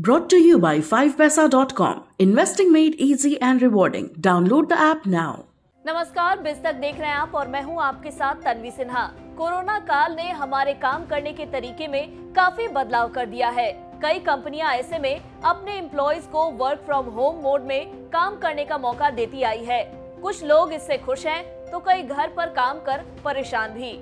Brought to you by 5paisa.com. Investing made easy and rewarding. Download the app now. नमस्कार बिज देख रहे हैं आप और मैं हूँ आपके साथ तन्वी सिन्हा कोरोना काल ने हमारे काम करने के तरीके में काफ़ी बदलाव कर दिया है कई कंपनियाँ ऐसे में अपने एम्प्लॉयज़ को वर्क फ्रॉम होम मोड में काम करने का मौका देती आई है कुछ लोग इससे खुश हैं तो कई घर पर काम कर परेशान भी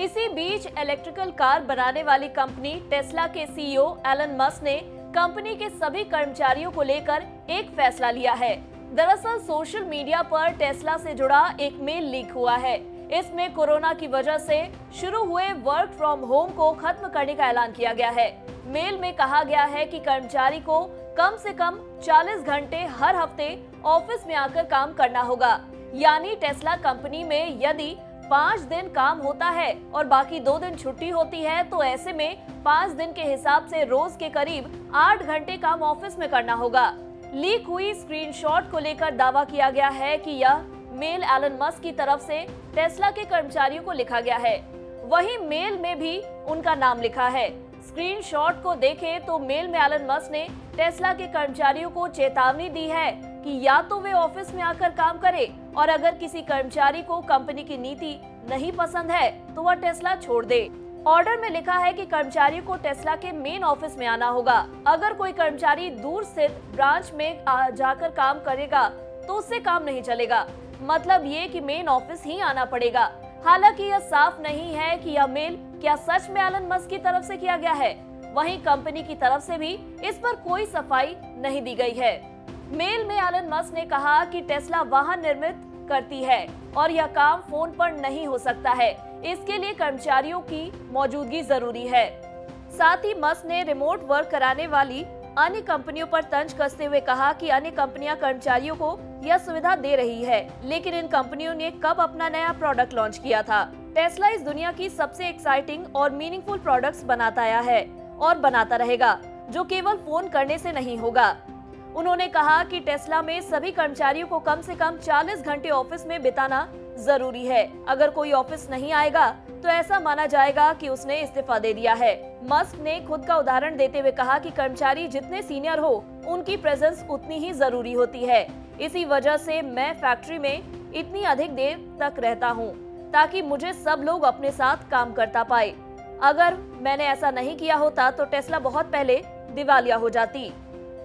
इसी बीच इलेक्ट्रिकल कार बनाने वाली कंपनी टेस्ला के सीईओ एलन मस्क ने कंपनी के सभी कर्मचारियों को लेकर एक फैसला लिया है। दरअसल सोशल मीडिया पर टेस्ला से जुड़ा एक मेल लीक हुआ है। इसमें कोरोना की वजह से शुरू हुए वर्क फ्रॉम होम को खत्म करने का ऐलान किया गया है। मेल में कहा गया है कि कर्मचारी को कम से कम 40 घंटे हर हफ़्ते ऑफ़िस में आकर काम करना होगा। यानी टेस्ला कंपनी में यदि पाँच दिन काम होता है और बाकी दो दिन छुट्टी होती है तो ऐसे में पाँच दिन के हिसाब से रोज के करीब आठ घंटे काम ऑफ़िस में करना होगा। लीक हुई स्क्रीनशॉट को लेकर दावा किया गया है कि यह मेल एलन मस्क की तरफ़ से टेस्ला के कर्मचारियों को लिखा गया है। वही मेल में भी उनका नाम लिखा है। स्क्रीनशॉट को देखें तो मेल में एलन मस्क ने टेस्ला के कर्मचारियों को चेतावनी दी है कि या तो वे ऑफ़िस में आकर काम करें और अगर किसी कर्मचारी को कंपनी की नीति नहीं पसंद है तो वह टेस्ला छोड़ दे। ऑर्डर में लिखा है कि कर्मचारी को टेस्ला के मेन ऑफ़िस में आना होगा। अगर कोई कर्मचारी दूर स्थित ब्रांच में जाकर काम करेगा तो उससे काम नहीं चलेगा। मतलब ये कि मेन ऑफ़िस ही आना पड़ेगा। हालाँकि यह साफ़ नहीं है कि यह मेल क्या सच में एलन मस्क की तरफ़ से किया गया है। वहीं कंपनी की तरफ़ से भी इस पर कोई सफ़ाई नहीं दी गई है। मेल में एलन मस्क ने कहा कि टेस्ला वाहन निर्मित करती है और यह काम फ़ोन पर नहीं हो सकता है। इसके लिए कर्मचारियों की मौजूदगी ज़रूरी है। साथ ही मस्क ने रिमोट वर्क कराने वाली अन्य कंपनियों पर तंज कसते हुए कहा कि अन्य कंपनियाँ कर्मचारियों को यह सुविधा दे रही है, लेकिन इन कंपनियों ने कब अपना नया प्रोडक्ट लॉन्च किया था? टेस्ला इस दुनिया की सबसे एक्साइटिंग और मीनिंगफुल प्रोडक्ट्स बनाता आया है और बनाता रहेगा, जो केवल फ़ोन करने से नहीं होगा। उन्होंने कहा कि टेस्ला में सभी कर्मचारियों को कम से कम 40 घंटे ऑफ़िस में बिताना ज़रूरी है। अगर कोई ऑफ़िस नहीं आएगा तो ऐसा माना जाएगा कि उसने इस्तीफा दे दिया है। मस्क ने खुद का उदाहरण देते हुए कहा कि कर्मचारी जितने सीनियर हो, उनकी प्रेजेंस उतनी ही ज़रूरी होती है। इसी वजह से मैं फैक्ट्री में इतनी अधिक देर तक रहता हूँ, ताकि मुझे सब लोग अपने साथ काम करता पाए। अगर मैंने ऐसा नहीं किया होता तो टेस्ला बहुत पहले दिवालिया हो जाती।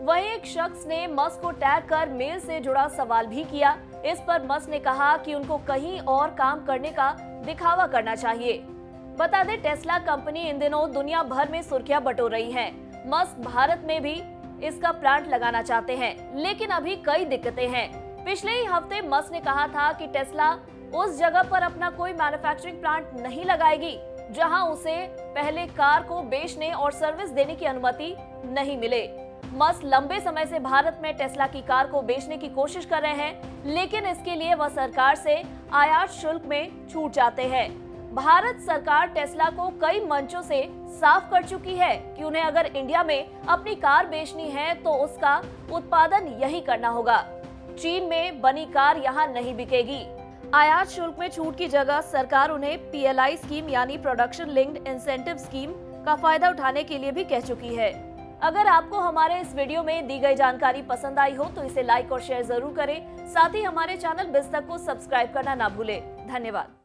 वहीं एक शख्स ने मस्क को टैग कर मेल से जुड़ा सवाल भी किया। इस पर मस्क ने कहा कि उनको कहीं और काम करने का दिखावा करना चाहिए। बता दें, टेस्ला कंपनी इन दिनों दुनिया भर में सुर्खियाँ बटोर रही है। मस्क भारत में भी इसका प्लांट लगाना चाहते हैं, लेकिन अभी कई दिक्कतें हैं। पिछले ही हफ़्ते मस्क ने कहा था कि टेस्ला उस जगह पर अपना कोई मैन्युफैक्चरिंग प्लांट नहीं लगाएगी, जहाँ उसे पहले कार को बेचने और सर्विस देने की अनुमति नहीं मिले। मस्क लंबे समय से भारत में टेस्ला की कार को बेचने की कोशिश कर रहे हैं, लेकिन इसके लिए वह सरकार से आयात शुल्क में छूट जाते हैं। भारत सरकार टेस्ला को कई मंचों से साफ़ कर चुकी है कि उन्हें अगर इंडिया में अपनी कार बेचनी है तो उसका उत्पादन यही करना होगा। चीन में बनी कार यहाँ नहीं बिकेगी। आयात शुल्क में छूट की जगह सरकार उन्हें पीएलआई स्कीम यानी प्रोडक्शन लिंक्ड इंसेंटिव स्कीम का फ़ायदा उठाने के लिए भी कह चुकी है। अगर आपको हमारे इस वीडियो में दी गई जानकारी पसंद आई हो तो इसे लाइक और शेयर ज़रूर करें। साथ ही हमारे चैनल बिस्तक को सब्सक्राइब करना ना भूले। धन्यवाद।